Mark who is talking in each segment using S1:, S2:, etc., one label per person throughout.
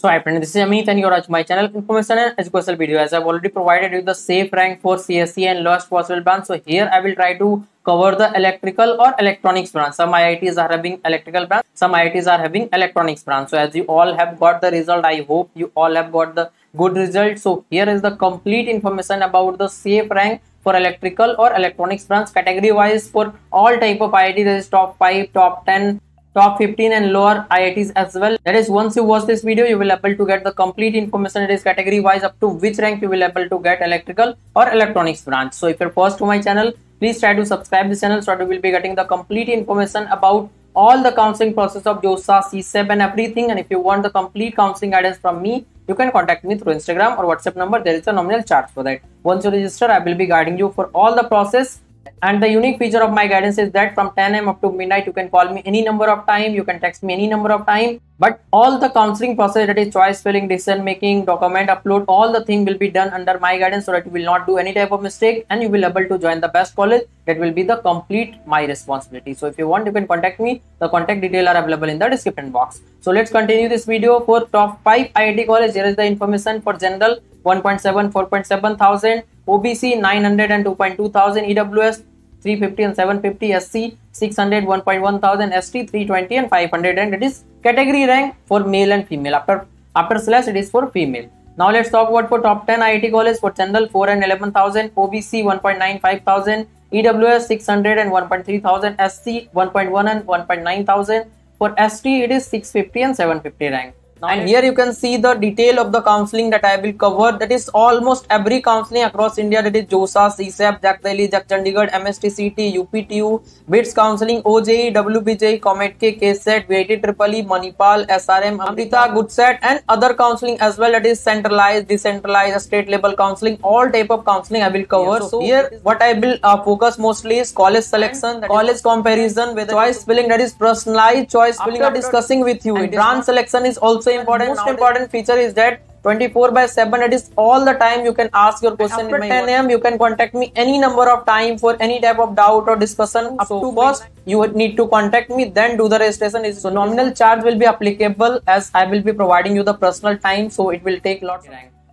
S1: So hi friends, this is Amit and you're watching my channel Information and Educational Video. As I've already provided you the safe rank for CSE and lowest possible branch. So here I will try to cover the electrical or electronics branch. Some IITs are having electrical branch, some IITs are having electronics branch. So as you all have got the result, I hope you all have got the good result. So here is the complete information about the safe rank for electrical or electronics branch category wise for all type of IIT that is top 5, top 10, top 15 and lower IITs as well. That is once you watch this video, you will able to get the complete information. It is category wise up to which rank you will able to get electrical or electronics branch. So if you're first to my channel, please try to subscribe this channel so that you will be getting the complete information about all the counseling process of JoSAA, CSAB and everything. And if you want the complete counseling guidance from me, you can contact me through Instagram or WhatsApp number. There is a nominal charge for that. Once you register, I will be guiding you for all the process and the unique feature of my guidance is that from 10 am up to midnight you can call me any number of time you can text me any number of time. But all the counseling process that is choice filling decision making document upload all the thing will be done under my guidance so that you will not do any type of mistake and you will able to join the best college. That will be the complete my responsibility. So if you want you can contact me. The contact detail are available in the description box. So let's continue this video. For top 5 iit college here is the information for general. 1.7 4.7 thousand OBC 900 and 2.2 thousand, EWS 350 and 750, SC 600, 1.1 thousand, ST 320 and 500 and it is category rank for male and female. After after slash it is for female. Now let's talk about for top 10 IIT college for general 4 and 11,000, OBC 1.95 thousand, EWS 600 and 1.3 thousand, SC 1.1 and 1.9 thousand. For ST it is 650 and 750 rank and here you can see the detail of the counseling that I will cover. That is almost every counseling across India. That is JoSAA, CSAB, JAC Delhi, JAC Chandigarh, MSTCT, UPTU, BITS counseling, OJE, WBJ, COMEDK, KSET, VIT Triple E, Manipal, SRM, Amrita, GoodSet, and other counseling as well. That is centralized, decentralized, state level counseling. All type of counseling I will cover. so, so here what I will uh, focus mostly is college selection, college comparison with choice filling. That is personalized choice filling. Discussing with you. Branch selection is also also important most important feature is that 24 by 7 it is all the time you can ask your question after 10 am you can contact me any number of time for any type of doubt or discussion. Up so to first you would need to contact me then do the registration. Is so nominal charge will be applicable as i will be providing you the personal time so it will take lot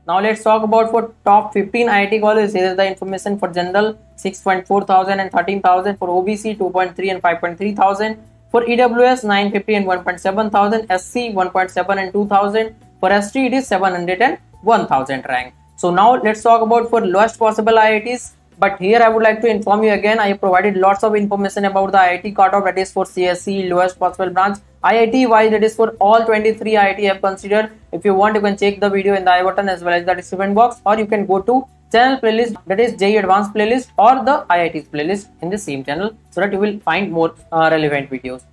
S1: now let's talk about for top 15 IIT colleges. Here is the information for general 6.4 thousand and 13,000 for OBC 2.3 and 5.3 thousand for EWS 950 and 1.7 thousand, SC 1.7 and 2000. For ST it is 700 and 1000 rank. So now let's talk about for lowest possible IITs. But here I would like to inform you again, I provided lots of information about the IIT cutoff that is for CSE, lowest possible branch. IIT wise that is for all 23 IIT I have considered. If you want you can check the video in the i button as well as the description box or you can go to channel playlist that is JEE advanced playlist or the IITs playlist in the same channel so that you will find more uh, relevant videos.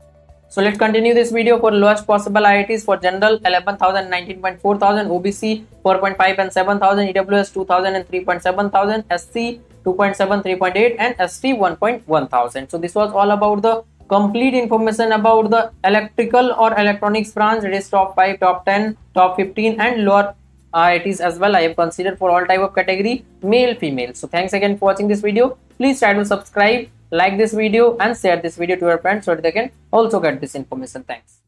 S1: So let's continue this video for lowest possible IITs for general 11,000, 19.4 thousand, OBC 4.5 and 7,000, EWS 2,000 and 3.7 thousand, SC 2.7, 3.8 and ST 1.1 thousand. So this was all about the complete information about the electrical or electronics branch. It is top 5, top 10, top 15 and lower Uh, IITs as well. I have considered for all type of category male female. So thanks again for watching this video. Please try to subscribe, like this video and share this video to your friends so that they can also get this information. Thanks.